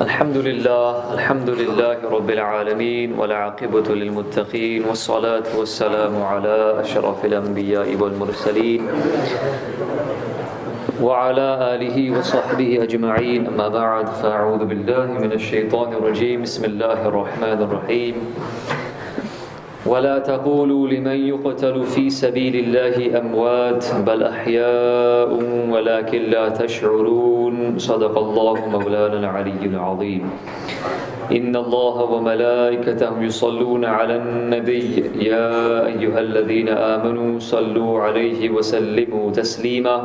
الحمد لله الحمد لله رب العالمين والعاقبة للمتقين والصلاة والسلام على أشرف الأنبياء والمرسلين وعلى آله وصحبه أجمعين. أما بعد فأعوذ بالله من الشيطان الرجيم. بسم الله الرحمن الرحيم. ولا تقولوا لمن يقتل في سبيل الله أموات بل أحياء ولكن لا تشعرون. صدق الله مولانا العلي العظيم. إن الله وملائكته يصلون على النبي. يا أيها الذين آمنوا صلوا عليه وسلموا تسليما.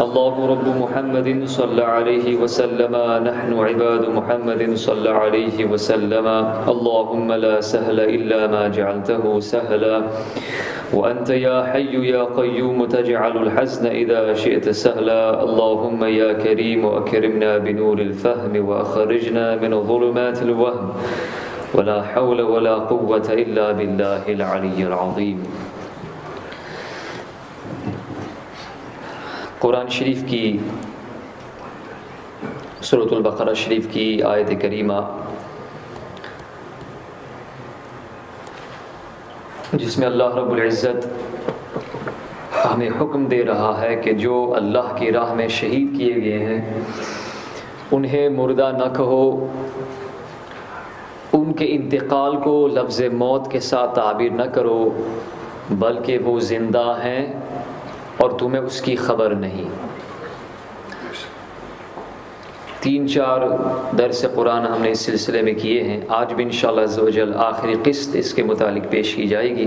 الله رب محمد صلى عليه وسلم. نحن عباد محمد صلى عليه وسلم. اللهم لا سهل إلا ما جعلته سهلا. وأنت يا حي يا قيوم تجعل الحزن إذا شئت سهلا. اللهم يا كريم أكرمنا بنور الفهم وأخرجنا من ظلمات الوهم. ولا حول ولا قوة إلا بالله العلي العظيم. قرآن شریف کی صورت البقرہ شریف کی آیت کریمہ جس میں اللہ رب العزت ہمیں حکم دے رہا ہے کہ جو اللہ کی راہ میں شہید کیے گئے ہیں، انہیں مردہ نہ کہو۔ ان کے انتقال کو لفظ موت کے ساتھ تعبیر نہ کرو، بلکہ وہ زندہ ہیں اور تمہیں اس کی خبر نہیں۔ تین چار درس قرآن ہم نے اس سلسلے میں کیے ہیں۔ آج بھی انشاءاللہ عزوجل آخری قسط اس کے متعلق پیش کی جائے گی۔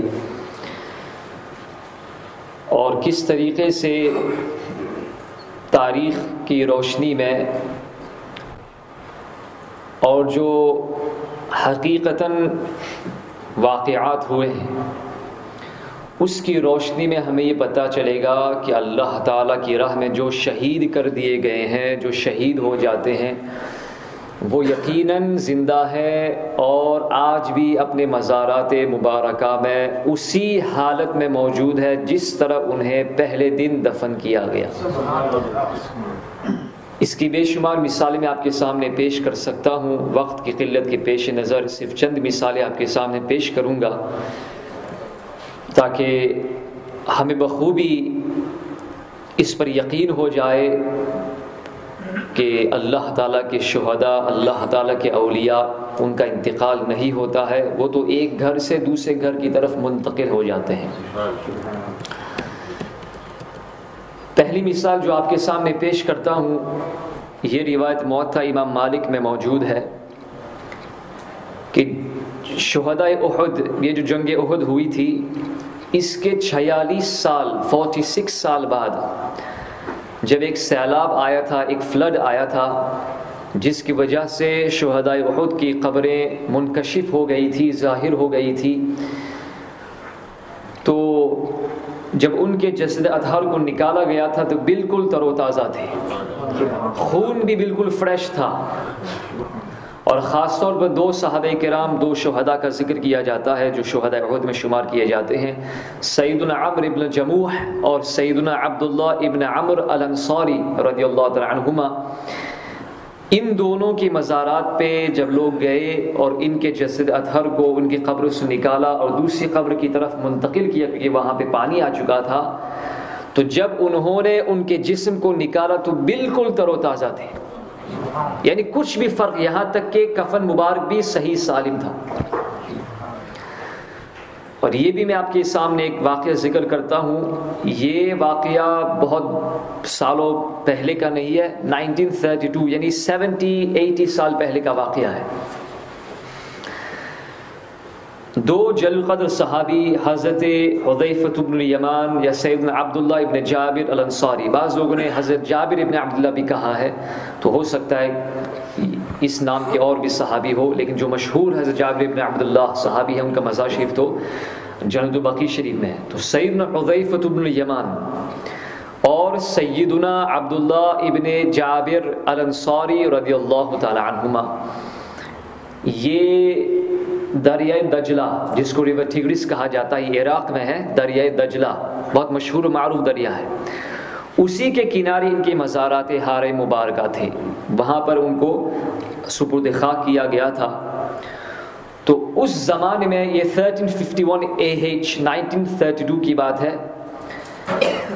اور کس طریقے سے تاریخ کی روشنی میں اور جو حقیقتاً واقعات ہوئے ہیں۔ اس کی روشنی میں ہمیں یہ پتہ چلے گا کہ اللہ تعالیٰ کی راہ میں جو شہید کر دیے گئے ہیں، جو شہید ہو جاتے ہیں، وہ یقیناً زندہ ہے اور آج بھی اپنے مزارات مبارکہ میں اسی حالت میں موجود ہے جس طرح انہیں پہلے دن دفن کیا گیا۔ اس کی بے شمار مثالیں میں آپ کے سامنے پیش کر سکتا ہوں۔ وقت کی قلت کے پیش نظر صرف چند مثالیں آپ کے سامنے پیش کروں گا۔ تاکہ ہمیں بخوبی اس پر یقین ہو جائے کہ اللہ تعالیٰ کے شہداء، اللہ تعالیٰ کے اولیاء ان کا انتقال نہیں ہوتا ہے۔ وہ تو ایک گھر سے دوسرے گھر کی طرف منتقل ہو جاتے ہیں۔ پہلی مثال جو آپ کے سامنے پیش کرتا ہوں، یہ روایت موت امام مالک میں موجود ہے۔ شہداء احد، یہ جو جنگ احد ہوئی تھی، اس کے چھیالیس سال فورٹی سکس سال بعد جب ایک سیلاب آیا تھا، ایک فلڈ آیا تھا، جس کی وجہ سے شہداء احد کی قبریں منکشف ہو گئی تھی، ظاہر ہو گئی تھی، تو جب ان کے جسد اطہر کو نکالا گیا تھا، تو بالکل تر و تازہ تھے۔ خون بھی بالکل فریش تھا۔ اور خاص طور پر دو صحابہ کرام، دو شہداء کا ذکر کیا جاتا ہے جو شہداء عہد میں شمار کیے جاتے ہیں۔ سیدنا عمر ابن جموح اور سیدنا عبداللہ ابن عمر الانصاری رضی اللہ تعالی عنہما۔ ان دونوں کی مزارات پہ جب لوگ گئے اور ان کے جسد اطہر کو ان کی قبر سے نکالا اور دوسری قبر کی طرف منتقل کیا کیونکہ وہاں پہ پانی آ چکا تھا، تو جب انہوں نے ان کے جسم کو نکالا تو بالکل تر و تازہ تھے۔ یعنی کچھ بھی فرق یہاں تک کہ کفن مبارک بھی صحیح سالم تھا۔ اور یہ بھی میں آپ کے سامنے ایک واقعہ ذکر کرتا ہوں۔ یہ واقعہ بہت سالوں پہلے کا نہیں ہے نائنٹین تھرٹی ٹو یعنی سیونٹی ایٹی سال پہلے کا واقعہ ہے۔ دو جل قدر صحابی، حضرت حضیفت ابن یمان یا سیدنا عبداللہ ابن جابر الانصاری، بعض لوگوں نے حضرت جابر ابن عبداللہ بھی کہا ہے، تو ہو سکتا ہے اس نام کے اور بھی صحابی ہو، لیکن جو مشہور حضرت جابر ابن عبداللہ صحابی ہے ان کا مزار شریف تو جنت البقی شریف میں ہے۔ تو سیدنا حضیفت ابن یمان اور سیدنا عبداللہ ابن جابر الانصاری رضی اللہ تعالی عنہما، یہ دریائے دجلہ، جس کو ریور ٹھیگرس کہا جاتا ہے، یہ عراق میں ہے، دریائے دجلہ۔ بہت مشہور و معروف دریا ہے۔ اسی کے کنارے ان کے مزارات ہار مبارکہ تھے۔ وہاں پر ان کو سپرد خاک کیا گیا تھا۔ تو اس زمانے میں یہ 1351 اے ایچ 1932 کی بات ہے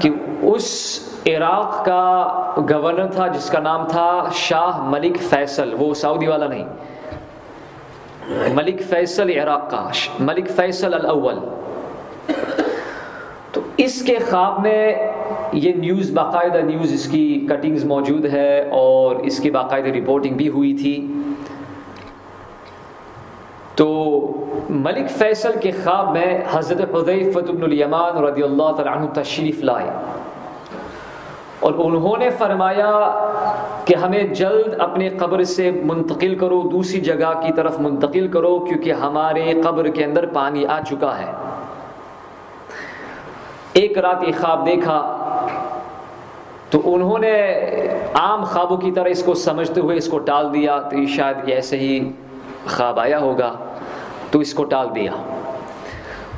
کہ اس عراق کا گورنر تھا، جس کا نام تھا شاہ ملک فیصل، وہ سعودی والا نہیں۔ ملک فیصل عراق کا ملک فیصل الاول۔ تو اس کے خواب میں یہ نیوز باقاعدہ نیوز اس کی کٹنگز موجود ہے اور اس کی باقاعدہ رپورٹنگ بھی ہوئی تھی۔ تو ملک فیصل کے خواب میں حضرت حضیفت بن الیمان رضی اللہ تعالیٰ عنہ تشریف لائے۔ اور انہوں نے فرمایا کہ ہمیں جلد اپنے قبر سے منتقل کرو، دوسری جگہ کی طرف منتقل کرو، کیونکہ ہمارے قبر کے اندر پانی آ چکا ہے۔ ایک رات یہ خواب دیکھا تو انہوں نے عام خوابوں کی طرح اس کو سمجھتے ہوئے اس کو ٹال دیا تو یہ شاید ایسے ہی خواب آیا ہوگا تو اس کو ٹال دیا۔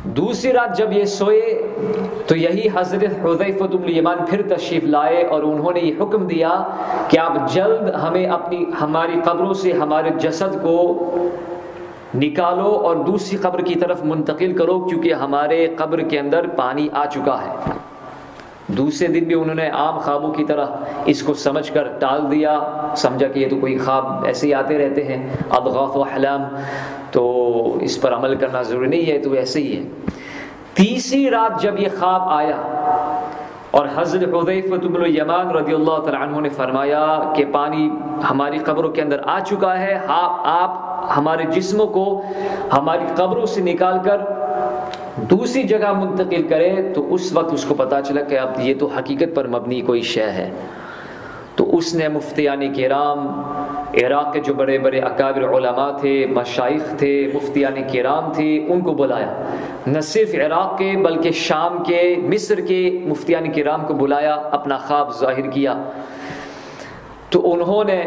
دوسری رات جب یہ سوئے تو یہی حضرت حضیفت الیمان پھر تشریف لائے اور انہوں نے یہ حکم دیا کہ آپ جلد ہمیں اپنی ہماری قبروں سے ہمارے جسد کو نکالو اور دوسری قبر کی طرف منتقل کرو کیونکہ ہمارے قبر کے اندر پانی آ چکا ہے۔ دوسرے دن بھی انہوں نے عام خوابوں کی طرح اس کو سمجھ کر ٹال دیا، سمجھا کہ یہ تو کوئی خواب ایسے ہی آتے رہتے ہیں ادغاف و حلام تو اس پر عمل کرنا ضروری نہیں ہے، تو ایسے ہی ہے۔ تیسری رات جب یہ خواب آیا اور حضرت حضیفت بن الیمان رضی اللہ تعالیٰ عنہ نے فرمایا کہ پانی ہماری قبروں کے اندر آ چکا ہے آپ ہمارے جسموں کو ہماری قبروں سے نکال کر دوسری جگہ منتقل کرے تو اس وقت اس کو پتا چلا کہ اب یہ تو حقیقت پر مبنی کوئی شے ہے۔ تو اس نے مفتیان کرام، عراق کے جو بڑے بڑے اکابر علماء تھے مشائق تھے مفتیان کرام تھے، ان کو بلایا۔ نہ صرف عراق کے، بلکہ شام کے، مصر کے مفتیان کرام کو بلایا، اپنا خواب ظاہر کیا۔ تو انہوں نے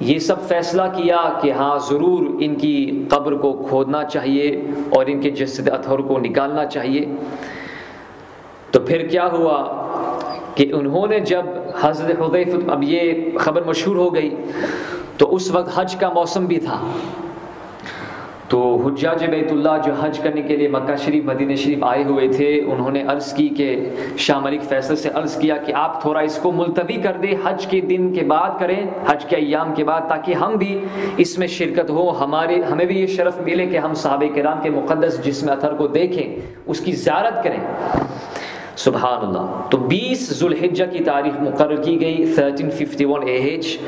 یہ سب فیصلہ کیا کہ ہاں ضرور ان کی قبر کو کھودنا چاہیے اور ان کے جسد اطہر کو نکالنا چاہیے۔ تو پھر کیا ہوا کہ انہوں نے جب حضرت حضیف اب یہ خبر مشہور ہو گئی، تو اس وقت حج کا موسم بھی تھا۔ تو حجاج بیت اللہ جو حج کرنے کے لیے مکہ شریف، مدینہ شریف آئے ہوئے تھے، انہوں نے عرض کی کہ شاہ ملک فیصل سے عرض کیا کہ آپ تھوڑا اس کو ملتوی کر دیں، حج کے دن کے بعد کریں، حج کے ایام کے بعد، تاکہ ہم بھی اس میں شرکت ہو، ہمارے، ہمیں بھی یہ شرف ملے کہ ہم صحابہ کرام کے مقدس جسم اثر کو دیکھیں، اس کی زیارت کریں۔ سبحان اللہ۔ تو بیس ذوالحجہ کی تاریخ مقرر کی گئی 1351 اے ایچ۔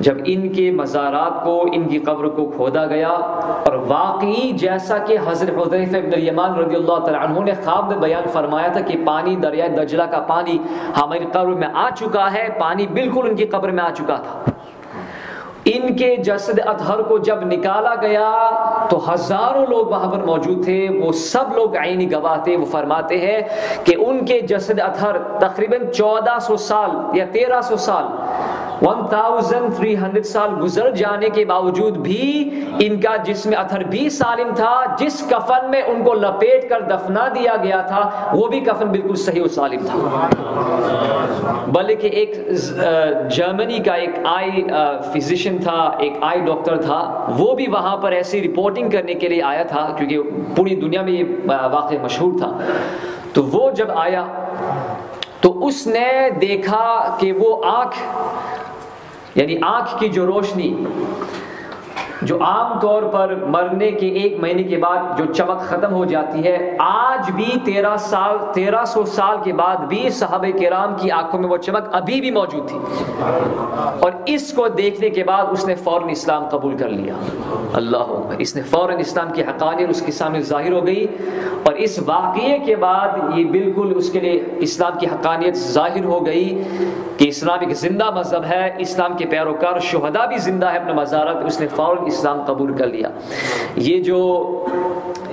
جب ان کے مزارات کو، ان کی قبر کو کھودا گیا اور واقعی جیسا کہ حضرت حضیف ابن الیمان رضی اللہ تعالیٰ عنہ نے خواب میں بیان فرمایا تھا کہ پانی دریائے دجلہ کا پانی ہماری قبر میں آ چکا ہے، پانی بالکل ان کی قبر میں آ چکا تھا۔ ان کے جسد اطہر کو جب نکالا گیا تو ہزاروں لوگ وہاں پر موجود تھے، وہ سب لوگ عینی گواہ تھے۔ وہ فرماتے ہیں کہ ان کے جسد اطہر تقریباً چودہ سو سال یا تیرہ سو سال 1300 سال گزر جانے کے باوجود بھی ان کا جسم اتھر بھی سالم تھا، جس کفن میں ان کو لپیٹ کر دفنا دیا گیا تھا، وہ بھی کفن بالکل صحیح و سالم تھا۔ بلکہ ایک جرمنی کا ایک آئی فزیشن تھا، ایک آئی ڈاکٹر تھا، وہ بھی وہاں پر ایسی رپورٹنگ کرنے کے لیے آیا تھا، کیونکہ پوری دنیا میں یہ واقع مشہور تھا۔ تو وہ جب آیا، تو اس نے دیکھا کہ وہ آنکھ یعنی آنکھ کی جو روشنی جو عام طور پر مرنے کے ایک مہینے کے بعد جو چمک ختم ہو جاتی ہے، آج بھی تیرہ سال، تیرہ سو سال کے بعد بھی صحابہ کرام کی آنکھوں میں وہ چمک ابھی بھی موجود تھی۔ اور اس کو دیکھنے کے بعد اس نے فوراً اسلام قبول کر لیا۔ اللہ اس نے فوراً اسلام کی حقانیت اس کے سامنے ظاہر ہو گئی۔ اور اس واقعے کے بعد یہ بالکل اس کے لیے اسلام کی حقانیت ظاہر ہو گئی کہ اسلام ایک زندہ مذہب ہے۔ اسلام کے پیروکار شہدا بھی زندہ ہے۔ اپنے مزارت اس نے فوراً اسلام قبول کر لیا۔ یہ جو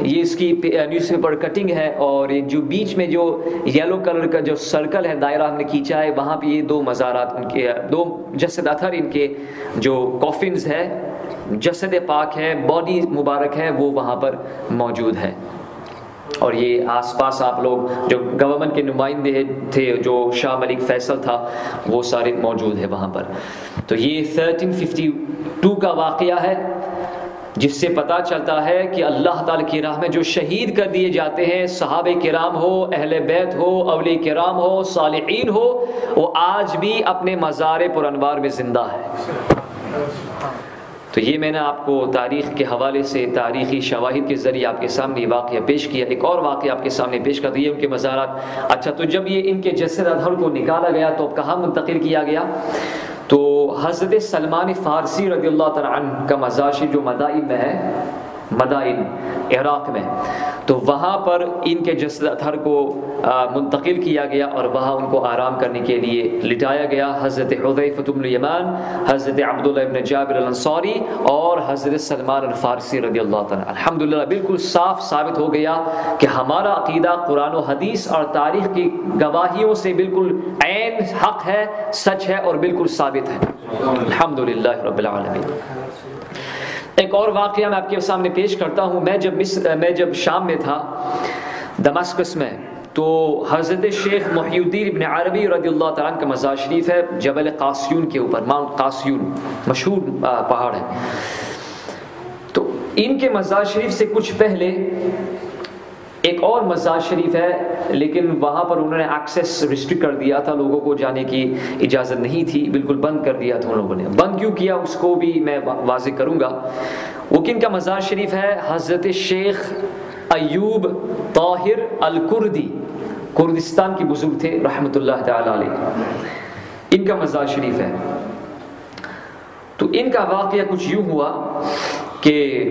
یہ اس کی نیوز پیپر کٹنگ ہے اور جو بیچ میں جو یلو کلر کا جو سرکل ہے، دائرہ ہم نے کھینچا ہے، وہاں پہ یہ دو مزارات ان کے دو جسد اتھر ان کے جو کافنز ہے، جسد پاک ہے باڈی مبارک ہے، وہ وہاں پر موجود ہے۔ اور یہ آس پاس آپ لوگ جو گورنمنٹ کے نمائندے تھے، جو شاہ ملک فیصل تھا، وہ سارے موجود ہیں وہاں پر۔ تو یہ 1352 کا واقعہ ہے، جس سے پتا چلتا ہے کہ اللہ تعالی کی راہ میں جو شہید کر دیے جاتے ہیں، صحابہ کرام ہو، اہل بیت ہو اولی کرام ہو، صالحین ہو، وہ آج بھی اپنے مزار پر انوار میں زندہ ہے تو یہ میں نے آپ کو تاریخ کے حوالے سے، تاریخی شواہد کے ذریعے آپ کے سامنے یہ واقعہ پیش کیا، ایک اور واقعہ آپ کے سامنے پیش کر دیا ان کے مزارات۔ اچھا تو جب یہ ان کے جسد ادھر کو نکالا گیا تو کہاں منتقل کیا گیا؟ تو حضرت سلمان فارسی رضی اللہ تعالیٰ عنہ کا مزاشی جو مدائی میں ہے مدائن، عراق میں۔ تو وہاں پر ان کے جسد اتھر کو منتقل کیا گیا اور وہاں ان کو آرام کرنے کے لیے لٹایا گیا۔ حضرت حضیفۃ بن یمان، حضرت عبداللہ ابن جابر الانصاری اور حضرت سلمان الفارسی رضی اللہ تعالیٰ الحمدللہ، بالکل صاف ثابت ہو گیا کہ ہمارا عقیدہ قرآن و حدیث اور تاریخ کی گواہیوں سے بالکل عین حق ہے، سچ ہے اور بالکل ثابت ہے۔ الحمدللہ رب العالمین۔ ایک اور واقعہ میں آپ کے سامنے پیش کرتا ہوں۔ میں جب میں جب شام میں تھا دماسکس میں، تو حضرت شیخ محی الدین ابن عربی رضی اللہ تعالیٰ کا مزار شریف ہے، جبل قاسیون کے اوپر، ماؤنٹ قاسیون، مشہور پہاڑ ہے۔ تو ان کے مزار شریف سے کچھ پہلے ایک اور مزار شریف ہے، لیکن وہاں پر انہوں نے ایکسیس ریسٹرکٹ کر دیا تھا لوگوں کو جانے کی، اجازت نہیں تھی، بالکل بند کر دیا تھا ان لوگوں نے۔ بند کیوں کیا؟ اس کو بھی میں واضح کروں گا۔ وہ کن کا مزار شریف ہے حضرت شیخ ایوب طاہر الکردی، کردستان کی بزرگ تھے رحمۃ اللہ تعالی علیہ۔ ان کا مزار شریف ہے۔ تو ان کا واقعہ کچھ یوں ہوا کہ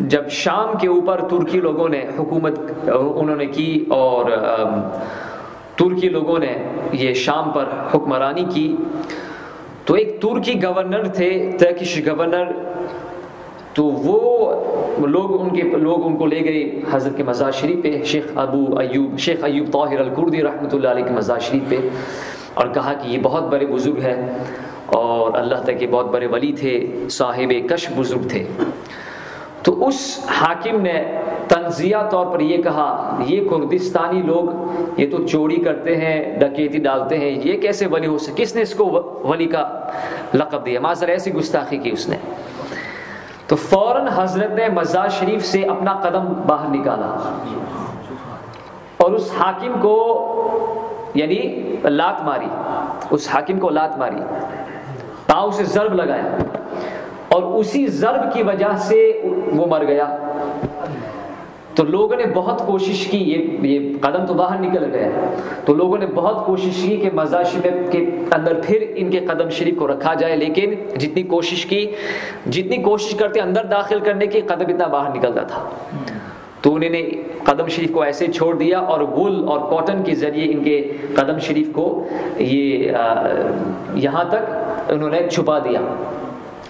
جب شام کے اوپر ترکی لوگوں نے حکومت، انہوں نے کی اور ترکی لوگوں نے یہ شام پر حکمرانی کی، تو ایک ترکی گورنر تھے، ترکش گورنر، تو وہ لوگ ان کے، لوگ ان کو لے گئے حضرت کے مزار شریف پہ، شیخ ابو ایوب، شیخ ایوب طاہر الکردی رحمۃ اللہ علیہ کے مزار شریف پہ، اور کہا کہ یہ بہت بڑے بزرگ ہے اور اللہ تک کے بہت بڑے ولی تھے، صاحب کش بزرگ تھے۔ تو اس حاکم نے تنزیہ طور پر یہ کہا، یہ کردستانی لوگ یہ تو چوری کرتے ہیں، ڈکیتی ڈالتے ہیں، یہ کیسے ولی ہو سکے؟ کس نے اس کو ولی کا لقب دیا؟ معذر ایسی گستاخی کی اس نے۔ تو فوراً حضرت نے مزار شریف سے اپنا قدم باہر نکالا۔ اور اس حاکم کو یعنی لات ماری۔ اس حاکم کو لات ماری۔ پاؤں سے ضرب لگایا۔ اور اسی ضرب کی وجہ سے وہ مر گیا۔ تو لوگوں نے بہت کوشش کی، یہ یہ قدم تو باہر نکل گیا تو لوگوں نے بہت کوشش کی کہ مزار شریف کے اندر پھر ان کے قدم شریف کو رکھا جائے، لیکن جتنی کوشش کی، جتنی کوشش کرتے اندر داخل کرنے کی قدم اتنا باہر نکلتا تھا۔ تو انہوں نے قدم شریف کو ایسے چھوڑ دیا اور وول اور کاٹن کے ذریعے ان کے قدم شریف کو یہ یہاں تک انہوں نے چھپا دیا۔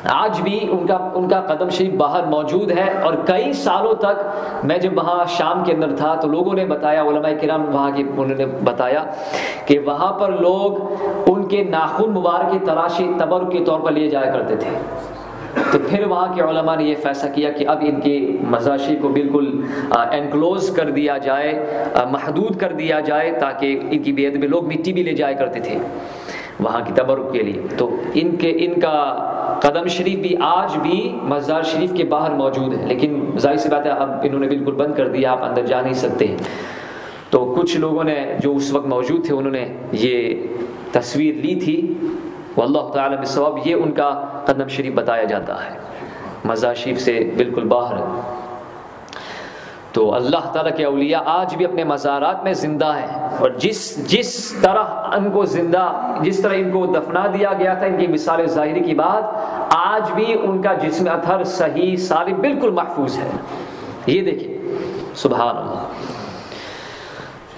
آج بھی ان کا ان کا قدم شریف باہر موجود ہے اور کئی سالوں تک میں جب وہاں شام کے اندر تھا تو لوگوں نے بتایا، علماء کرام وہاں کے انہوں نے بتایا کہ وہاں پر لوگ ان کے ناخن مبارک کی تلاشی تبر کے طور پر لیے جایا کرتے تھے۔ تو پھر وہاں کے علماء نے یہ فیصلہ کیا کہ اب ان کی مزاشی کو بالکل انکلوز کر دیا جائے محدود کر دیا جائے تاکہ ان کی بیعت میں لوگ مٹی بھی لے جایا کرتے تھے۔ وہاں کی تبرک کے لیے۔ تو ان کے ان کا قدم شریف بھی آج بھی مزار شریف کے باہر موجود ہے۔ لیکن ظاہر سی بات ہے، اب انہوں نے بالکل بند کر دیا، آپ اندر جا نہیں سکتے۔ تو کچھ لوگوں نے جو اس وقت موجود تھے، انہوں نے یہ تصویر لی تھی۔ وہ اللہ تعالیٰ میں یہ ان کا قدم شریف بتایا جاتا ہے۔ مزار شریف سے بالکل باہر۔ تو اللہ تعالیٰ کے اولیاء آج بھی اپنے مزارات میں زندہ ہیں۔ اور جس جس طرح ان کو زندہ، جس طرح ان کو دفنا دیا گیا تھا، ان کی مثال ظاہری کی بات، آج بھی ان کا جسم اتھر صحیح، سالم، بالکل محفوظ ہے۔ یہ دیکھیں۔ سبحان اللہ۔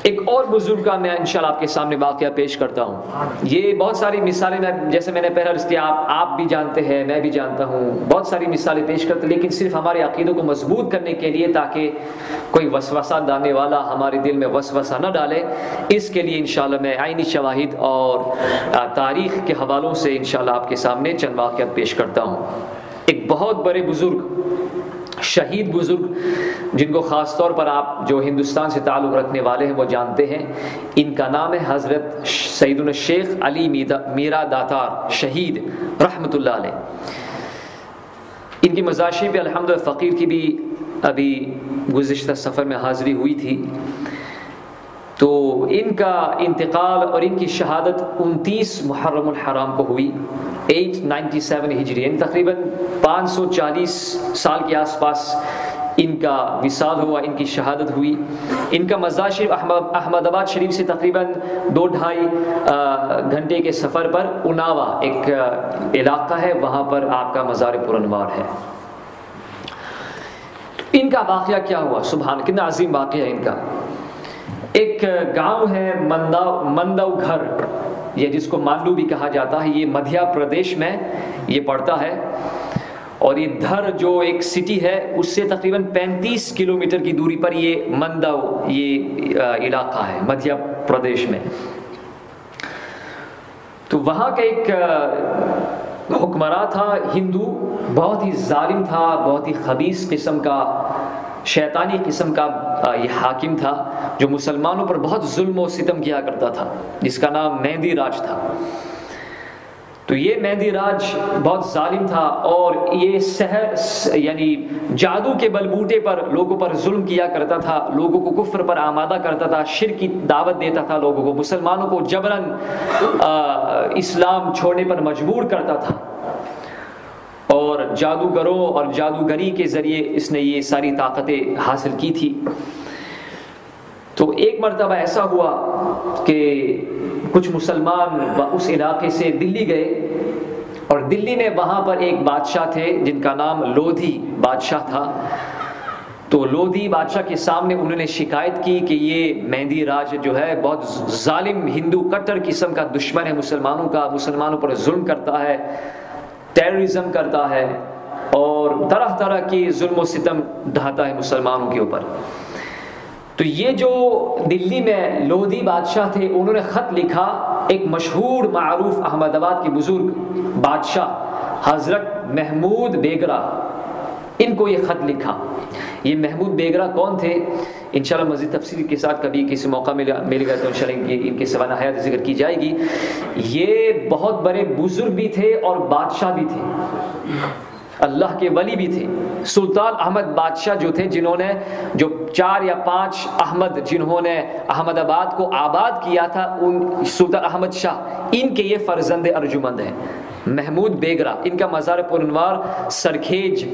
ایک اور بزرگ کا میں انشاءاللہ آپ کے سامنے واقعہ پیش کرتا ہوں۔ یہ بہت ساری مثالیں میں جیسے میں نے پہلا رس آپ آپ بھی جانتے ہیں، میں بھی جانتا ہوں۔ بہت ساری مثالیں پیش کرتے لیکن صرف ہمارے عقیدوں کو مضبوط کرنے کے لیے تاکہ کوئی وسوسہ ڈالنے والا ہمارے دل میں وسوسہ نہ ڈالے۔ اس کے لیے انشاءاللہ میں آئینی شواہد اور تاریخ کے حوالوں سے انشاءاللہ آپ کے سامنے چند واقعات پیش کرتا ہوں۔ ایک بہت بڑے بزرگ شہید بزرگ جن کو خاص طور پر آپ جو ہندوستان سے تعلق رکھنے والے ہیں وہ جانتے ہیں، ان کا نام ہے حضرت سعید الشیخ علی میرا داتار، شہید رحمۃ اللہ علیہ۔ ان کی مزاشی پہ الحمد فقیر کی بھی ابھی گزشتہ سفر میں حاضری ہوئی تھی۔ تو ان کا انتقال اور ان کی شہادت انتیس محرم الحرام کو ہوئی۔ ایٹ نائنٹی سیون ہجری یعنی تقریباً پانچ سو چالیس سال کے آس پاس ان کا وصال ہوا، ان کی شہادت ہوئی۔ ان کا مزار شریف احمد احمد آباد شریف سے تقریباً دو ڈھائی گھنٹے کے سفر پر اناوا ایک علاقہ ہے۔ وہاں پر آپ کا مزار پرنوار ہے۔ ان کا واقعہ کیا ہوا؟ سبحان، کتنا عظیم واقعہ ہے ان کا۔ ایک گاؤں ہے مندا مندو گھر۔ یہ جس کو مانڈو بھی کہا جاتا ہے، یہ مدھیہ پردیش میں یہ پڑتا ہے۔ اور یہ دھر جو ایک سٹی ہے، اس سے تقریباً پینتیس کلومیٹر کی دوری پر یہ مندو یہ علاقہ ہے، مدھیہ پردیش میں۔ تو وہاں کا ایک حکمراں تھا، ہندو۔ بہت ہی ظالم تھا، بہت ہی خبیص قسم کا شیطانی قسم کا یہ حاکم تھا جو مسلمانوں پر بہت ظلم و ستم کیا کرتا تھا، جس کا نام مہندی راج تھا۔ تو یہ مہندی راج بہت ظالم تھا اور یہ سحر یعنی جادو کے بلبوٹے پر لوگوں پر ظلم کیا کرتا تھا، لوگوں کو کفر پر آمادہ کرتا تھا شر کی دعوت دیتا تھا لوگوں کو، مسلمانوں کو جبرن اسلام چھوڑنے پر مجبور کرتا تھا۔ جادوگروں اور جادوگری کے ذریعے اس نے یہ ساری طاقتیں حاصل کی تھی۔ تو ایک مرتبہ ایسا ہوا کہ کچھ مسلمان اس علاقے سے دلی گئے اور دلی میں وہاں پر ایک بادشاہ تھے جن کا نام لودھی بادشاہ تھا۔ تو لودھی بادشاہ کے سامنے انہوں نے شکایت کی کہ یہ مہندی راج جو ہے بہت ظالم ہندو کٹر قسم کا دشمن ہے، مسلمانوں کا مسلمانوں پر ظلم کرتا ہے۔ ٹیررزم کرتا ہے اور طرح طرح کی ظلم و ستم ڈھاتا ہے مسلمانوں کے اوپر۔ تو یہ جو دلی میں لودھی بادشاہ تھے، انہوں نے خط لکھا، ایک مشہور معروف احمد آباد کے بزرگ بادشاہ، حضرت محمود بیگرا ان کو یہ خط لکھا۔ یہ محمود بیگرا کون تھے؟ انشاءاللہ مزید تفصیل کے ساتھ کبھی کسی موقع ملے گا تو انشاءاللہ ان کی سوانہ حیات ذکر کی جائے گی۔ یہ بہت بڑے بزرگ بھی تھے اور بادشاہ بھی تھے۔ اللہ کے ولی بھی تھے۔ سلطان احمد بادشاہ جو تھے، جنہوں نے جو چار یا پانچ احمد جنہوں نے احمد آباد کو آباد کیا تھا، ان سلطان احمد شاہ، ان کے یہ فرزند ارجمند ہیں۔ محمود بیگرا ان کا مزار پرنوار، سرکھیج،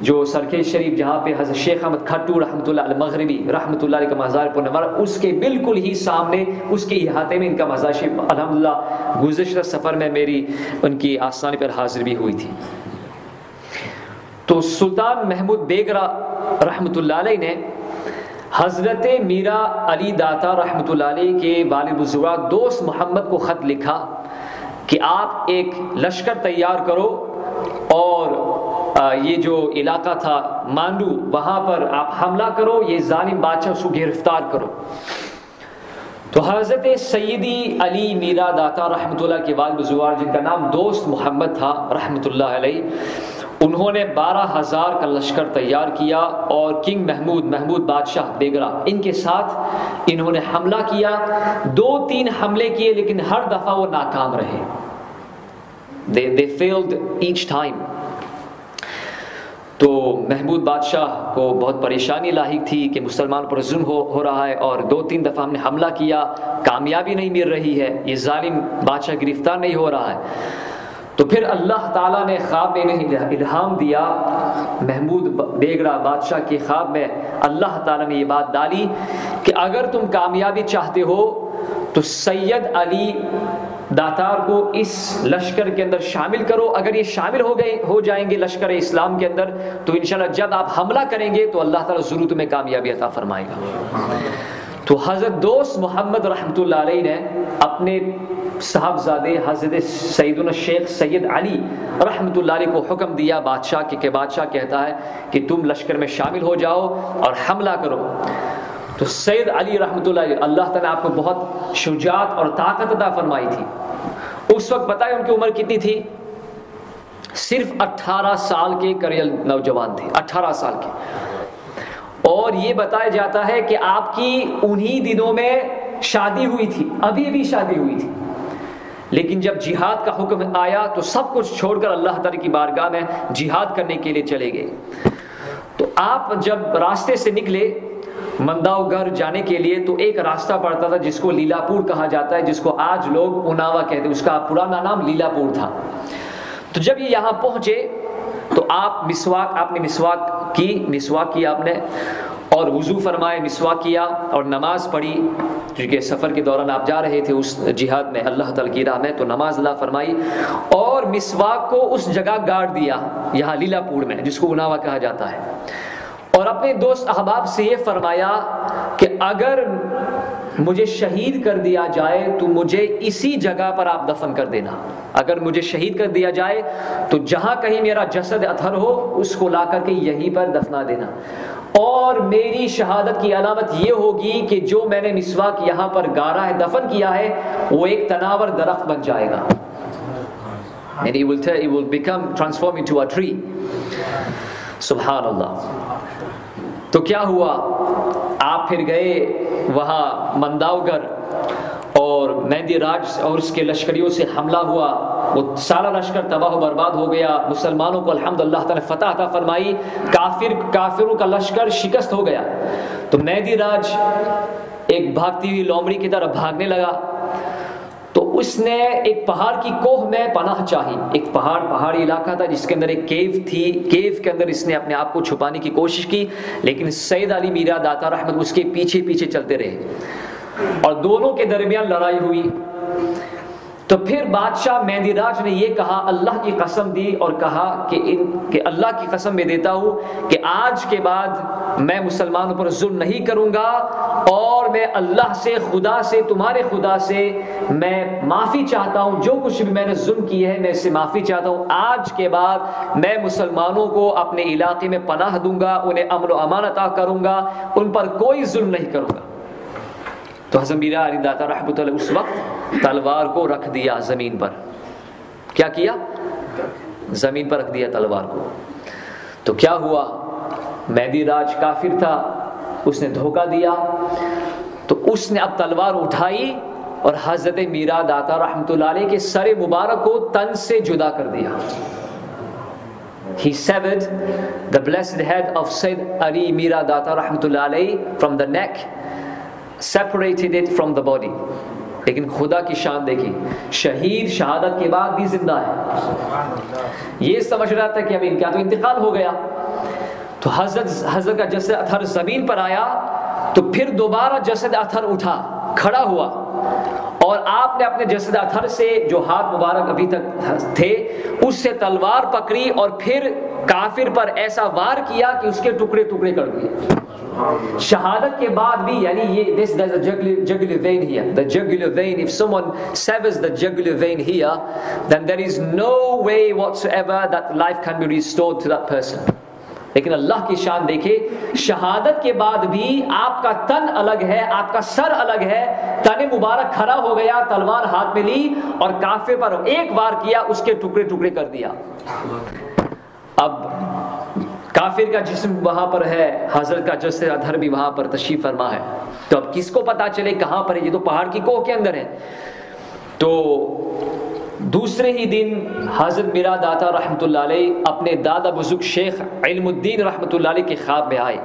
جو سرکھیج شریف جہاں پہ حضرت شیخ احمد کھٹو رحمۃ اللہ المغربی، رحمۃ اللہ علیہ کا مزار پرنوار، اس کے بالکل ہی سامنے، اس کے احاطے میں ان کا مزار شریف الحمد للہ گزشتہ سفر میں میری ان کی آسانی پر حاضر بھی ہوئی تھی۔ تو سلطان محمود بیگرا رحمۃ اللہ علیہ نے حضرت میرا علی داتا رحمۃ اللہ علیہ کے والد بزرگ دوست محمد کو خط لکھا۔ کہ آپ ایک لشکر تیار کرو اور یہ جو علاقہ تھا مانڈو، وہاں پر آپ حملہ کرو، یہ ظالم بادشاہ اس کو گرفتار کرو۔ تو حضرت سیدی علی میرا داتا رحمۃ اللہ کے والد بزرگ جن کا نام دوست محمد تھا رحمۃ اللہ علیہ انہوں نے بارہ ہزار کا لشکر تیار کیا اور کنگ محمود محمود بادشاہ بیگرا ان کے ساتھ انہوں نے حملہ کیا۔ دو تین حملے کیے لیکن ہر دفعہ وہ ناکام رہے۔ They, they failed each time تو محمود بادشاہ کو بہت پریشانی لاحق تھی کہ مسلمان پر ظلم ہو ہو رہا ہے اور دو تین دفعہ ہم نے حملہ کیا۔ کامیابی نہیں مل رہی ہے۔ یہ ظالم بادشاہ گرفتار نہیں ہو رہا ہے۔ تو پھر اللہ تعالیٰ نے خواب میں الہام دیا۔ محمود بیگرا بادشاہ کے خواب میں اللہ تعالیٰ نے یہ بات ڈالی کہ اگر تم کامیابی چاہتے ہو تو سید علی داتار کو اس لشکر کے اندر شامل کرو۔ اگر یہ شامل ہو گئے ہو جائیں گے لشکر اسلام کے اندر، تو انشاءاللہ جب آپ حملہ کریں گے تو اللہ تعالیٰ ضرور تمہیں کامیابی عطا فرمائے گا۔ تو حضرت دوست محمد رحمۃ اللہ علیہ نے اپنے صاحبزادے حضرت سعید الشیخ سید علی رحمۃ اللہ علیہ کو حکم دیا، بادشاہ کے کہ بادشاہ کہتا ہے کہ تم لشکر میں شامل ہو جاؤ اور حملہ کرو۔ تو سید علی رحمۃ اللہ علیہ، اللہ تعالیٰ آپ کو بہت شجاعت اور طاقت عطا فرمائی تھی۔ اس وقت پتہ ہے ان کی عمر کتنی تھی؟ صرف اٹھارہ سال کے کریل نوجوان تھے۔ اٹھارہ سال کے۔ اور یہ بتایا جاتا ہے کہ آپ کی انہی دنوں میں شادی ہوئی تھی، ابھی ابھی شادی ہوئی تھی۔ لیکن جب جہاد کا حکم آیا تو سب کچھ چھوڑ کر اللہ تعالی کی بارگاہ میں جہاد کرنے کے لیے چلے گئے۔ تو آپ جب راستے سے نکلے منداؤ گھر جانے کے لیے تو ایک راستہ پڑتا تھا جس کو لیلا پور کہا جاتا ہے، جس کو آج لوگ اناوا کہتے ہیں۔ اس کا پرانا نام لیلا پور تھا۔ تو جب یہ یہاں پہنچے تو آپ مسواک، آپ نے مسواک کی مسواک کی آپ نے۔ اور وضو فرمائے مسوا کیا اور نماز پڑھی۔ کیونکہ سفر کے دوران آپ جا رہے تھے اس جہاد میں، اللہ تعالی کی راہ میں تو نماز اللہ فرمائی اور مسواک کو اس جگہ گاڑ دیا، یہاں لیلا پور میں، جس کو اناوا کہا جاتا ہے۔ اور اپنے دوست احباب سے یہ فرمایا کہ اگر مجھے شہید کر دیا جائے تو مجھے اسی جگہ پر آپ دفن کر دینا۔ اگر مجھے شہید کر دیا جائے تو جہاں کہیں میرا جسد اتھر ہو، اس کو لا کر کے یہیں پر دفنا دینا۔ اور میری شہادت کی علامت یہ ہوگی کہ جو میں نے مسواک یہاں پر گارا ہے دفن کیا ہے، وہ ایک تناور درخت بن جائے گا۔ سبحان اللہ۔ تو کیا ہوا؟ آپ پھر گئے وہاں منداؤ گھر اور مہندی راج اور اس کے لشکریوں سے حملہ ہوا۔ وہ سارا لشکر تباہ و برباد ہو گیا۔ مسلمانوں کو الحمد اللہ تعالی فتح عطا فرمائی۔ کافر، کافروں کا لشکر شکست ہو گیا۔ تو مہندی راج ایک بھاگتی ہوئی لومڑی کی طرح بھاگنے لگا۔ تو اس نے ایک پہاڑ کی کوہ میں پناہ چاہی۔ ایک پہاڑ، پہاڑی علاقہ تھا جس کے اندر ایک کیو تھی۔ کیو کے اندر اس نے اپنے آپ کو چھپانے کی کوشش کی، لیکن سید علی میرا داتا رحمت اس کے پیچھے پیچھے چلتے رہے۔ اور دونوں کے درمیان لڑائی ہوئی۔ تو پھر بادشاہ مہندی راج نے یہ کہا، اللہ کی قسم دی اور کہا کہ ان کہ اللہ کی قسم میں دیتا ہوں کہ آج کے بعد میں مسلمانوں پر ظلم نہیں کروں گا اور میں اللہ سے، خدا سے، تمہارے خدا سے میں معافی چاہتا ہوں۔ جو کچھ بھی میں نے ظلم کی ہے، میں اس سے معافی چاہتا ہوں۔ آج کے بعد میں مسلمانوں کو اپنے علاقے میں پناہ دوں گا، انہیں امن و امان عطا کروں گا، ان پر کوئی ظلم نہیں کروں گا۔ تو حضرت میرا علی داتا رحمۃ اللہ اس وقت تلوار کو رکھ دیا زمین پر۔ کیا کیا؟ زمین پر رکھ دیا تلوار کو۔ تو کیا ہوا؟ مہدی راج کافر تھا، اس نے دھوکہ دیا۔ تو اس نے اب تلوار اٹھائی اور حضرت میرا داتا رحمۃ اللہ علیہ کے سر مبارک کو تن سے جدا کر دیا۔ He severed the blessed head of Sayyid Ali Mira Data Rahmatullah alayhi from the neck separated it from the body. لیکن خدا کی شان دیکھی شہید شہادت کے بعد بھی زندہ ہے۔ یہ سمجھ رہا تھا کہ اب ان کا تو انتقال ہو گیا؟ تو حضرت حضرت کا جسد اتھر زمین پر آیا، تو پھر دوبارہ جسد اتھر اٹھا، کھڑا ہوا۔ اور آپ نے اپنے جسد اتھر سے جو ہاتھ مبارک ابھی تک تھے، اس سے تلوار پکڑی اور پھر کافر پر ایسا وار کیا کہ اس کے ٹکڑے ٹکڑے کر دیے۔ شہادت کے بعد بھی یعنی یہ this there's a jugular, jugular vein here. The jugular vein if someone severs the jugular vein here then there is no way whatsoever that life can be restored to that person. لیکن اللہ کی شان دیکھے شہادت کے بعد بھی آپ کا تن الگ ہے آپ کا سر الگ ہے تن مبارک کھڑا ہو گیا تلوار ہاتھ میں لی اور کافر پر ایک بار کیا اس کے ٹکڑے ٹکڑے کر دیا۔ اب کافر کا جسم وہاں پر ہے، حضرت کا جسر ادھر بھی وہاں پر تشریف فرما ہے۔ تو اب کس کو پتا چلے کہاں پر ہے؟ یہ تو پہاڑ کی کوہ کے اندر ہے۔ تو دوسرے ہی دن حضرت میرا داتا رحمۃ اللہ علیہ اپنے دادا بزرگ شیخ علم الدین رحمۃ اللہ علیہ کے خواب میں آئے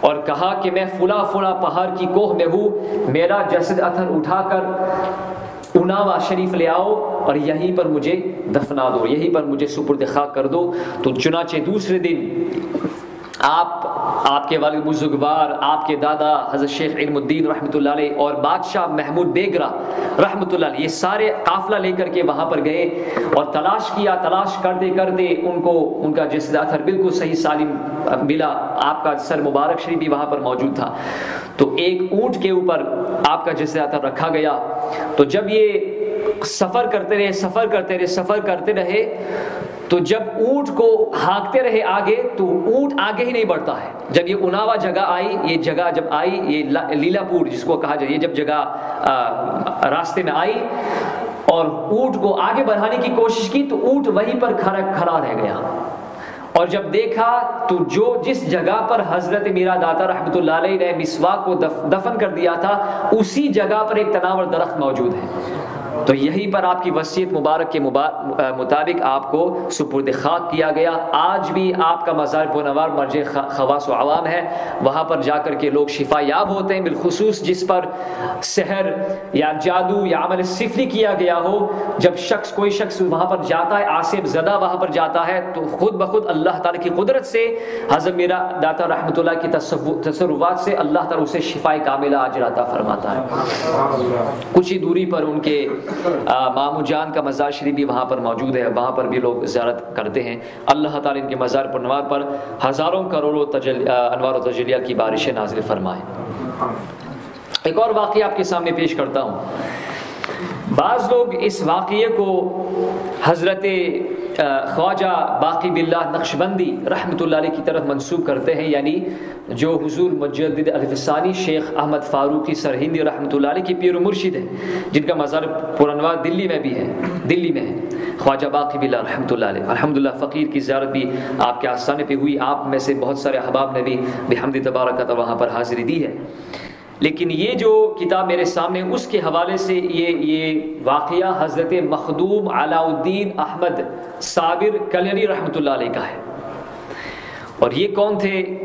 اور کہا کہ میں فلا فلا پہاڑ کی کوہ میں ہوں، میرا جسد اتھر اٹھا کر اناوا شریف لے آؤ اور یہیں پر مجھے دفنا دو یہیں پر مجھے سپرد خاک کر دو۔ تو چنانچہ دوسرے دن آپ آپ کے والد بزرگوار، آپ کے دادا حضرت شیخ علم الدین رحمۃ اللہ علیہ اور بادشاہ محمود بیگرا رحمۃ اللہ علیہ، یہ سارے قافلہ لے کر کے وہاں پر گئے اور تلاش کیا، تلاش کرتے کرتے ان کو، ان کا جسد اثر بالکل صحیح سالم ملا۔ آپ کا سر مبارک شریف بھی وہاں پر موجود تھا۔ تو ایک اونٹ کے اوپر آپ کا جسد اثر رکھا گیا۔ تو جب یہ سفر کرتے رہے، سفر کرتے رہے، سفر کرتے رہے تو جب اونٹ کو ہانکتے رہے آگے تو اونٹ آگے ہی نہیں بڑھتا ہے۔ جب یہ اناوا جگہ آئی، یہ جگہ جب آئی، یہ لیلا پور جس کو کہا جائے، یہ جب جگہ راستے میں آئی اور اونٹ کو آگے بڑھانے کی کوشش کی تو اونٹ وہیں پر کھڑا کھڑا رہ گیا۔ اور جب دیکھا تو جو جس جگہ پر حضرت میرا داتا رحمۃ اللہ علیہ نے مسواک کو دفن کر دیا تھا، اسی جگہ پر ایک تناور درخت موجود ہے۔ تو یہی پر آپ کی وسیعت مبارک کے مطابق آپ کو سپرد خاک کیا گیا۔ آج بھی آپ کا مزار پونوار مرج خواص و عوام ہے۔ وہاں پر جا کر کے لوگ شفا یاب ہوتے ہیں، بالخصوص جس پر سحر یا جادو یا عمل صفری کیا گیا ہو۔ جب شخص، کوئی شخص وہاں پر جاتا ہے، آصف زدہ وہاں پر جاتا ہے، تو خود بخود اللہ تعالیٰ کی قدرت سے، حضرت میرا داتا رحمۃ اللہ کی تصرفات سے اللہ تعالیٰ اسے شفا کاملہ آجراتا فرماتا ہے۔ کچھ ہی دوری پر ان کے مامو جان کا مزار شریف بھی وہاں پر موجود ہے۔ وہاں پر بھی لوگ زیارت کرتے ہیں۔ اللہ تعالیٰ ان کے مزار پر نوار پر ہزاروں کروڑوں تجل انوار و تجلیہ کی بارشیں نازل فرمائیں ایک اور واقعہ آپ کے سامنے پیش کرتا ہوں۔ بعض لوگ اس واقعے کو حضرت خواجہ باقی باللہ نقشبندی رحمۃ اللہ علیہ کی طرف منسوخ کرتے ہیں یعنی جو حضور مجدد الفسانی شیخ احمد فاروقی سرہندی رحمۃ اللہ علیہ کی پیر و مرشد ہے جن کا مزار پرانوار دلی میں بھی ہے، دلی میں ہے، خواجہ باقی باللہ رحمۃ اللہ علیہ۔ الحمد للہ فقیر کی زیارت بھی آپ کے آستانے پہ ہوئی، آپ میں سے بہت سارے احباب نے بھی بحمد تبارک وہاں پر حاضری دی ہے۔ لیکن یہ جو کتاب میرے سامنے اس کے حوالے سے یہ یہ واقعہ حضرت مخدوم علاء الدین احمد صابر کلری رحمۃ اللہ علیہ کا ہے۔ اور یہ کون تھے؟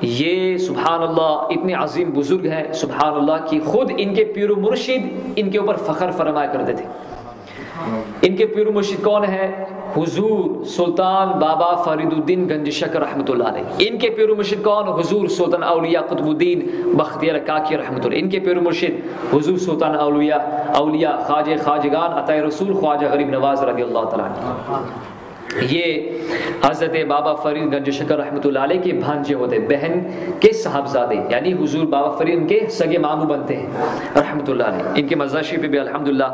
یہ سبحان اللہ اتنے عظیم بزرگ ہیں سبحان اللہ کی خود ان کے پیر و مرشد ان کے اوپر فخر فرمایا کرتے تھے۔ ان کے پیر مرشد کون ہے حضور سلطان بابا فرید الدین گنج شکر رحمۃ اللہ علیہ۔ ان کے پیر مرشد کون؟ حضور سلطان اولیاء قطب الدین بختیار کاکی رحمۃ اللہ ان کے پیر مرشد حضور سلطان اولیاء اولیاء خواجہ خواجگان عطا رسول خواجہ غریب نواز رضی اللہ تعالیٰ یہ حضرت بابا فرید گنج شکر رحمۃ اللہ علیہ کے بھانجے ہوتے، بہن کے صاحبزادے یعنی حضور بابا فرید ان کے سگے مامو بنتے ہیں، رحمۃ اللہ علیہ۔ ان کے مزاشی پہ بھی الحمدللہ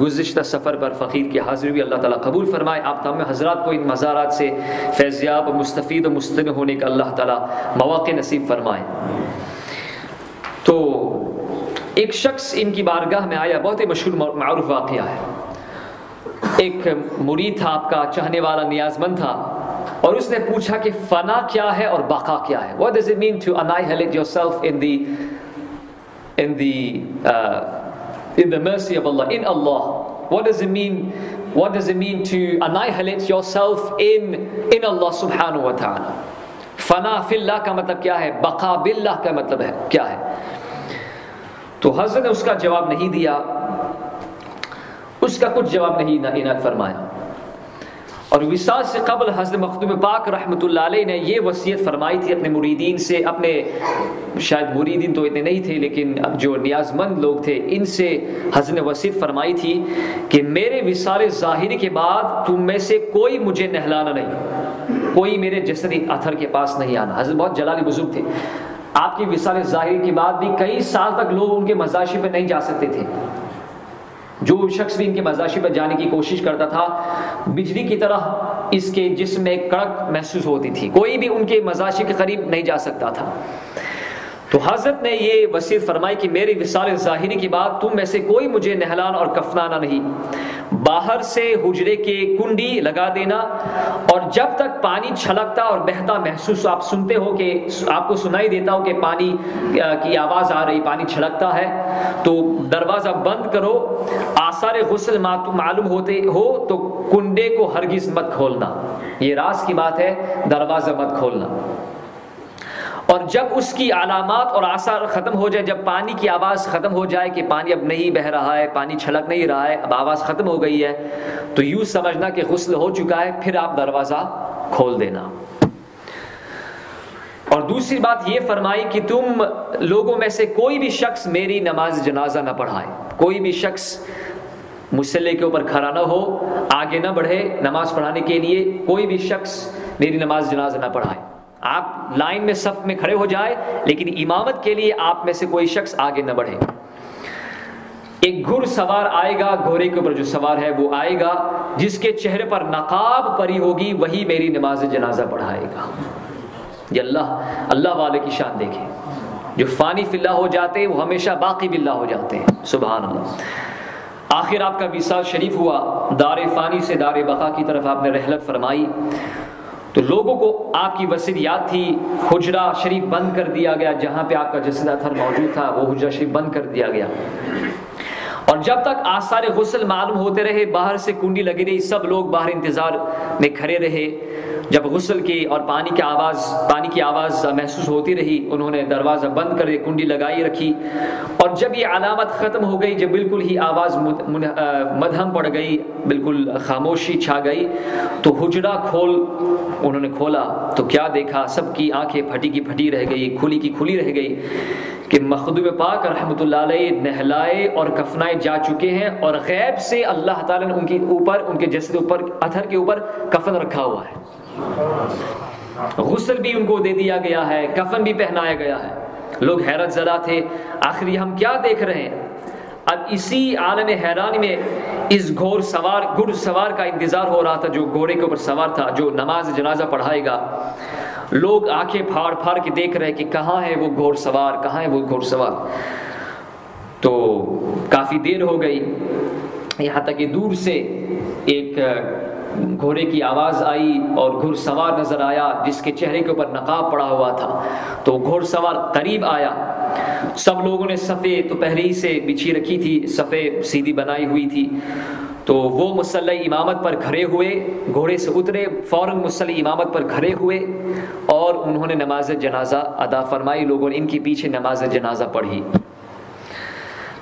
گزشتہ سفر پر فقیر کی حاضری بھی اللہ تعالیٰ قبول فرمائے۔ آپ تمام حضرات کو ان مزارات سے فیضیاب مستفید و مستن ہونے کا اللہ تعالیٰ مواقع نصیب فرمائے۔ تو ایک شخص ان کی بارگاہ میں آیا، بہت ہی مشہور معروف واقعہ ہے۔ ایک مرید تھا آپ کا چاہنے والا نیاز مند تھا اور اس نے پوچھا کہ فنا کیا ہے اور بقا کیا ہے what does it mean to annihilate yourself in the in the in the mercy of Allah in Allah what does it mean what does it mean to annihilate yourself in in Allah سبحانہ و تعالی فنا فی اللہ کا مطلب کیا ہے بقا باللہ کا مطلب ہے کیا ہے تو حضرت نے اس کا جواب نہیں دیا اس کا کچھ جواب نہیں عنایت فرمایا۔ اور وصال سے قبل حضرت مخدوم پاک رحمۃ اللہ علیہ نے یہ وصیت فرمائی تھی اپنے مریدین سے، اپنے شاید مریدین تو اتنے نہیں تھے، لیکن جو نیاز مند لوگ تھے، ان سے حضرت نے وصیت فرمائی تھی کہ میرے وصال ظاہری کے بعد تم میں سے کوئی مجھے نہلانا نہیں، کوئی میرے جسدی اتھر کے پاس نہیں آنا۔ حضرت بہت جلالی بزرگ تھے۔ آپ کی وصال ظاہری کے بعد بھی کئی سال تک لوگ ان کے مزاشی پہ نہیں جا سکتے تھے۔ جو شخص بھی ان کے مزاشی پر جانے کی کوشش کرتا تھا، بجلی کی طرح اس کے جسم میں کڑک محسوس ہوتی تھی۔ کوئی بھی ان کے مزاشی کے قریب نہیں جا سکتا تھا۔ تو حضرت نے یہ وسیع فرمائی کہ میری وصال ظاہری کی بات، تم میں سے کوئی مجھے نہلانا اور کفنانا نہیں۔ باہر سے حجرے کے کنڈی لگا دینا اور جب تک پانی چھلکتا اور بہتا محسوس، آپ سنتے ہو کہ، آپ کو سنائی دیتا ہو کہ پانی کی آواز آ رہی، پانی چھلکتا ہے۔ تو دروازہ بند کرو، آثار غسل معلوم ہوتے ہو تو کنڈے کو ہرگز مت کھولنا۔ یہ راز کی بات ہے، دروازہ مت کھولنا۔ اور جب اس کی علامات اور آثار ختم ہو جائے، جب پانی کی آواز ختم ہو جائے کہ پانی اب نہیں بہ رہا ہے، پانی چھلک نہیں رہا ہے، اب آواز ختم ہو گئی ہے، تو یوں سمجھنا کہ غسل ہو چکا ہے، پھر آپ دروازہ کھول دینا۔ اور دوسری بات یہ فرمائی کہ تم لوگوں میں سے کوئی بھی شخص میری نماز جنازہ نہ پڑھائے۔ کوئی بھی شخص مسلح کے اوپر کھڑا نہ ہو، آگے نہ بڑھے نماز پڑھانے کے لیے، کوئی بھی شخص میری نماز جنازہ نہ پڑھائے۔ آپ لائن میں صف میں کھڑے ہو جائے، لیکن امامت کے لیے آپ میں سے کوئی شخص آگے نہ بڑھے۔ ایک گھڑ سوار آئے گا، گھوڑے کے اوپر جو سوار ہے وہ آئے گا، جس کے چہرے پر نقاب پری ہوگی، وہی میری نماز جنازہ پڑھائے گا۔ یہ اللہ اللہ والے کی شان دیکھے جو فانی فی اللہ ہو جاتے، وہ ہمیشہ باقی باللہ ہو جاتے ہیں۔ سبحان اللہ آخر آپ کا وصال شریف ہوا، دار فانی سے دار بقا کی طرف آپ نے رحلت فرمائی۔ تو لوگوں کو آپ کی وسیع یاد تھی، حجرہ شریف بند کر دیا گیا، جہاں پہ آپ کا جسد تھر موجود تھا، وہ حجرہ شریف بند کر دیا گیا۔ اور جب تک آثار غسل معلوم ہوتے رہے، باہر سے کنڈی لگی رہی، سب لوگ باہر انتظار میں کھڑے رہے۔ جب غسل کی اور پانی کی آواز پانی کی آواز محسوس ہوتی رہی، انہوں نے دروازہ بند کر کنڈی لگائی رکھی۔ اور جب یہ علامت ختم ہو گئی، جب بالکل ہی آواز مدہم پڑ گئی، بالکل خاموشی چھا گئی، تو حجرہ کھول انہوں نے کھولا۔ تو کیا دیکھا؟ سب کی آنکھیں پھٹی کی پھٹی رہ گئی، کھلی کی کھلی رہ گئی کہ مخدوم پاک رحمۃ اللہ علیہ نہلائے اور کفنائے جا چکے ہیں اور غیب سے اللہ تعالیٰ نے ان کے اوپر ان کے جسد اوپر اتھر کے اوپر کفن رکھا ہوا ہے۔ غسل بھی ان کو دے دیا گیا ہے، کفن بھی پہنایا گیا ہے۔ لوگ حیرت زدہ تھے آخر ہم کیا دیکھ رہے ہیں؟ اب اسی عالم حیرانی میں اس گھوڑ سوار گھڑ سوار کا انتظار ہو رہا تھا، جو گھوڑے کے اوپر سوار تھا، جو نماز جنازہ پڑھائے گا۔ لوگ آنکھیں پھاڑ پھاڑ کے دیکھ رہے کہ کہاں ہے وہ گھوڑ سوار، کہاں ہے وہ گھوڑ سوار۔ تو کافی دیر ہو گئی، یہاں تک کہ دور سے ایک گھوڑے کی آواز آئی اور گھڑ سوار نظر آیا جس کے چہرے کے اوپر نقاب پڑا ہوا تھا۔ تو گھوڑ سوار قریب آیا۔ سب لوگوں نے صفے تو پہلے ہی سے بچھی رکھی تھی صفے سیدھی بنائی ہوئی تھی۔ تو وہ مسلح امامت پر کھڑے ہوئے، گھوڑے سے اترے، فوراً مسلح امامت پر کھڑے ہوئے اور انہوں نے نماز جنازہ ادا فرمائی۔ لوگوں نے ان کے پیچھے نماز جنازہ پڑھی۔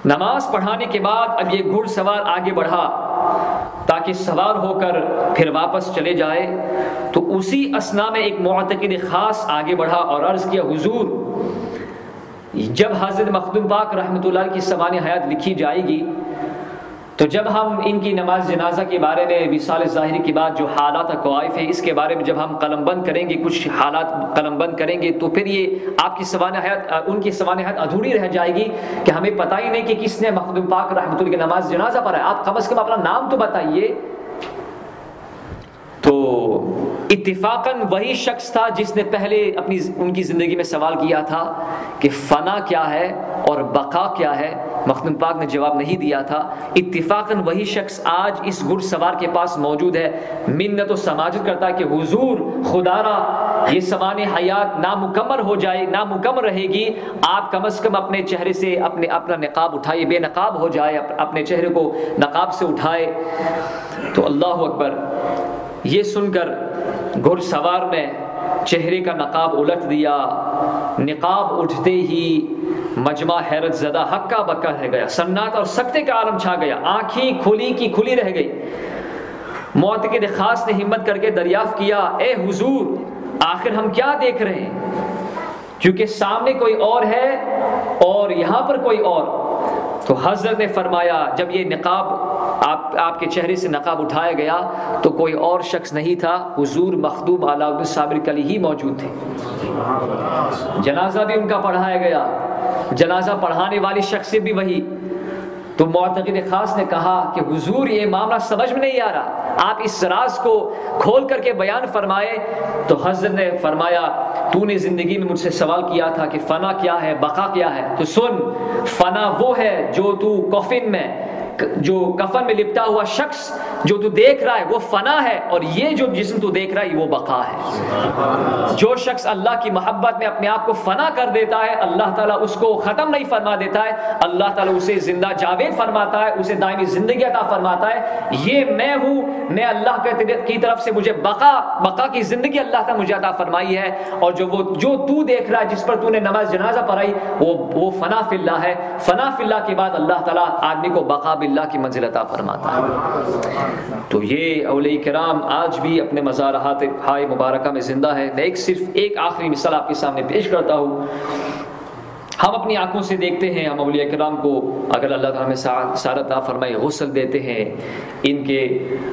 نماز پڑھانے کے بعد اب یہ گھڑ سوار آگے بڑھا تاکہ سوار ہو کر پھر واپس چلے جائے، تو اسی اسنا میں ایک معتقد خاص آگے بڑھا اور عرض کیا، حضور، جب حضرت مخدوم پاک رحمۃ اللہ کی سوانح حیات لکھی جائے گی تو جب ہم ان کی نماز جنازہ کے بارے میں وصال ظاہری کے بعد جو حالات قوائف ہیں، اس کے بارے میں جب ہم قلم بند کریں گے، کچھ حالات قلم بند کریں گے، تو پھر یہ آپ کی سوانح حیات، ان کی سوانح حیات ادھوری رہ جائے گی کہ ہمیں پتہ ہی نہیں کہ کس نے مخدوم پاک رحمۃ اللہ کی نماز جنازہ پڑھا ہے آپ کم از کم اپنا نام تو بتائیے۔ تو اتفاقاً وہی شخص تھا جس نے پہلے اپنی ان کی زندگی میں سوال کیا تھا کہ فنا کیا ہے؟ اور بقا کیا ہے؟ مخدم پاک نے جواب نہیں دیا تھا۔ اتفاقاً وہی شخص آج اس گھڑ سوار کے پاس موجود ہے۔ منت و سماجت کرتا کہ حضور خدا را یہ سمان حیات نامکمل ہو جائے نامکمل رہے گی۔ آپ کم از کم اپنے چہرے سے اپنے اپنا نقاب اٹھائے، بے نقاب ہو جائے اپنے چہرے کو نقاب سے اٹھائے۔ تو اللہ اکبر، یہ سن کر گھڑ سوار نے چہرے کا نقاب الٹ دیا، نقاب اٹھتے ہی مجمع حیرت زدہ حکا بکا رہ گیا۔ سنات اور سکتے کا عالم چھا گیا۔ آنکھیں کھلی کی کھلی رہ گئی۔ معتقد خاص نے ہمت کر کے دریافت کیا، اے حضور، آخر ہم کیا دیکھ رہے ہیں؟ کیونکہ سامنے کوئی اور ہے اور یہاں پر کوئی اور۔ تو حضرت نے فرمایا، جب یہ نقاب آپ آپ کے چہرے سے نقاب اٹھایا گیا تو کوئی اور شخص نہیں تھا، حضور مخدوم علاؤ صابر کلی ہی موجود تھے۔ جنازہ بھی ان کا پڑھایا گیا۔ جنازہ پڑھانے والی شخص بھی وہی۔ تو معتقد خاص نے کہا کہ حضور، یہ معاملہ سمجھ میں نہیں آ رہا۔ آپ اس راز کو کھول کر کے بیان فرمائے تو حضرت نے فرمایا، تو نے زندگی میں مجھ سے سوال کیا تھا کہ فنا کیا ہے، بقا کیا ہے؟ تو سن، فنا وہ ہے جو تو کفن میں جو کفن میں لپٹا ہوا شخص جو تو دیکھ رہا ہے وہ فنا ہے اور یہ جو جسم تو دیکھ رہا ہے وہ بقا ہے۔ جو شخص اللہ کی محبت میں اپنے آپ کو فنا کر دیتا ہے، اللہ تعالیٰ اس کو ختم نہیں فرما دیتا ہے۔ اللہ تعالیٰ اسے زندہ جاوید فرماتا ہے، اسے دائمی زندگی عطا فرماتا ہے۔ یہ میں ہوں، میں اللہ کی طرف سے مجھے بقا بقا کی زندگی اللہ تعالیٰ مجھے عطا فرمائی ہے۔ اور جو وہ، جو تو دیکھ رہا ہے، جس پر تو نے نماز جنازہ پڑھائی، وہ وہ فنا فی اللہ ہے۔ فنا فی اللہ کے بعد اللہ تعالیٰ آدمی کو بقا باللہ کی منزل عطا فرماتا ہے۔ تو یہ اولیاء کرام آج بھی اپنے مزارحات ہائے مبارکہ میں زندہ ہے میں ایک صرف ایک آخری مثال آپ کے سامنے پیش کرتا ہوں۔ ہم اپنی آنکھوں سے دیکھتے ہیں، ہم اولیاء کرام کو اگر اللہ تعالیٰ میں سارت فرمائے، غسل دیتے ہیں، ان کے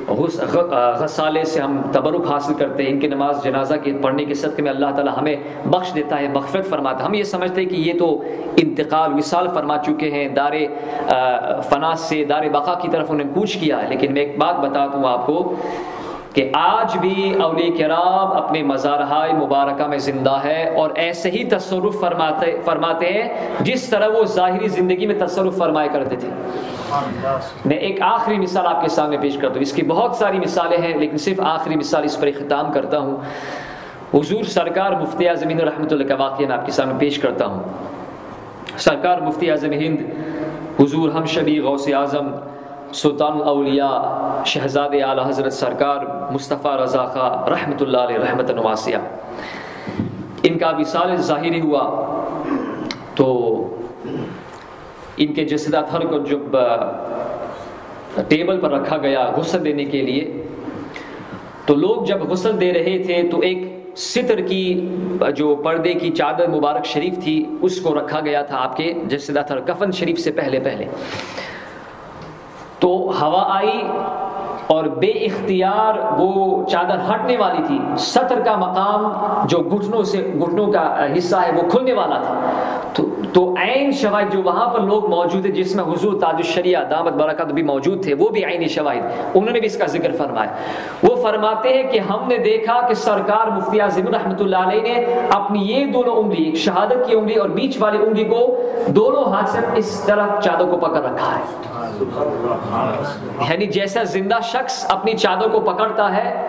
غسالے سے ہم تبرک حاصل کرتے ہیں، ان کے نماز جنازہ کے پڑھنے کے صدقے میں اللہ تعالیٰ ہمیں بخش دیتا ہے، مغفرت فرماتا ہے۔ ہم یہ سمجھتے ہیں کہ یہ تو انتقال، وصال فرما چکے ہیں، دار فناس سے، دار بقا کی طرف انہیں کوچ کیا ہے۔ لیکن میں ایک بات بتا دوں آپ کو کہ آج بھی اولی کرام اپنے مزارہائے مبارکہ میں زندہ ہے اور ایسے ہی تصرف فرماتے فرماتے ہیں جس طرح وہ ظاہری زندگی میں تصرف فرمائے کرتے تھے۔ میں ایک آخری مثال آپ کے سامنے پیش کرتا ہوں اس کی بہت ساری مثالیں ہیں، لیکن صرف آخری مثال اس پر اختتام کرتا ہوں۔ حضور سرکار مفتی اعظم ہند رحمۃ اللہ کا واقعہ میں آپ کے سامنے پیش کرتا ہوں۔ سرکار مفتی اعظم ہند، حضور ہم شبی غوث اعظم سلطان الاولیاء شہزاد اعلیٰ حضرت سرکار مصطفیٰ رضا خاں رحمۃ اللہ علیہ رحمت نواسیہ ان کا وصال ظاہری ہوا تو ان کے جسدہ تھر کو جب ٹیبل پر رکھا گیا غسل دینے کے لیے۔ تو لوگ جب غسل دے رہے تھے تو ایک ستر کی جو پردے کی چادر مبارک شریف تھی اس کو رکھا گیا تھا آپ کے جسدہ تھر کفن شریف سے پہلے پہلے۔ تو ہوا آئی اور بے اختیار وہ چادر ہٹنے والی تھی۔ سطر کا مقام جو گھٹنوں سے، گھٹنوں کا حصہ ہے، وہ کھلنے والا تھا۔ تو تو عین شواہد جو وہاں پر لوگ موجود ہیں، جس میں حضور تاج الشریعہ، دامت برکت بھی موجود تھے، وہ بھی عینی شواہد۔ انہوں نے بھی اس کا ذکر فرمایا۔ وہ فرماتے ہیں کہ ہم نے دیکھا کہ سرکار مفتی اعظم رحمۃ اللہ علیہ نے اپنی یہ دونوں انگلی، ایک شہادت کی انگلی اور بیچ والی انگلی کو دونوں ہاتھ سے اس طرح چادر کو پکڑ رکھا ہے۔ یعنی جیسا زندہ شخص اپنی چادر کو پکڑتا ہے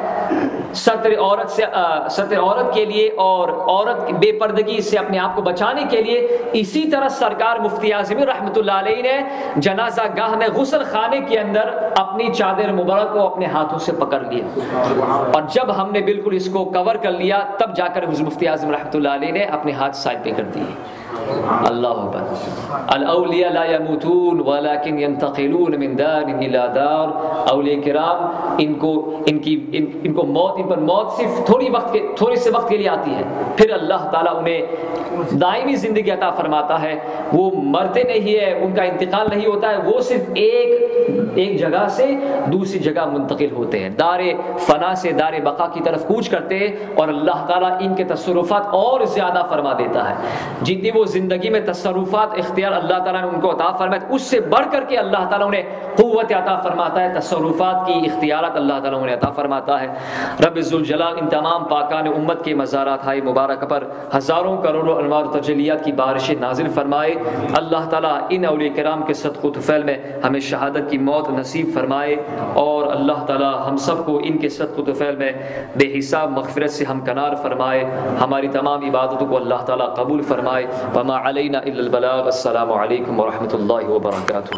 سطر عورت سے سطر عورت کے لیے اور عورت بے پردگی سے اپنے آپ کو بچانے کے لیے اسی طرح سرکار مفتی اعظم رحمۃ اللہ علیہ نے جنازہ گاہ میں غسل خانے کے اندر اپنی چادر مبارک کو اپنے ہاتھوں سے پکڑ لیا۔ اور جب ہم نے بالکل اس کو کور کر لیا، تب جا کر مفتی اعظم رحمۃ اللہ علیہ نے اپنے ہاتھ سائڈ پہ کر دیے۔ اللہ اکبر۔ الاولیاء لا يموتون ولكن ينتقلون من دار الى دار۔ اولیاء کرام ان کو ان کی ان, ان کو موت ان پر موت صرف تھوڑی وقت کے تھوڑی سے وقت کے لیے آتی ہے۔ پھر اللہ تعالیٰ انہیں دائمی زندگی عطا فرماتا ہے۔ وہ مرتے نہیں ہے ان کا انتقال نہیں ہوتا ہے۔ وہ صرف ایک ایک جگہ سے دوسری جگہ منتقل ہوتے ہیں۔ دار فنا سے دار بقا کی طرف کوچ کرتے ہیں اور اللہ تعالیٰ ان کے تصرفات اور زیادہ فرما دیتا ہے۔ جتنی وہ زندگی میں تصرفات اختیار اللہ تعالیٰ نے ان کو عطا فرمایا اس سے بڑھ کر کے اللہ تعالیٰ انہیں قوت عطا فرماتا ہے، تصرفات کی اختیارات اللہ تعالیٰ انہیں عطا فرماتا ہے۔ رب ذوالجلال ان تمام پاکان امت کے مزارات ہائے مبارک پر ہزاروں کروڑوں انوار تجلیات کی بارشیں نازل فرمائے۔ اللہ تعالیٰ ان اولیاء کرام کے صدق و طفیل میں ہمیں شہادت کی موت نصیب فرمائے اور اللہ تعالیٰ ہم سب کو ان کے صدق و طفیل میں بے حساب مغفرت سے ہم کنار فرمائے۔ ہماری تمام عبادتوں کو اللہ تعالیٰ قبول فرمائے۔ وما علينا إلا البلاغ. السلام عليكم ورحمة الله وبركاته.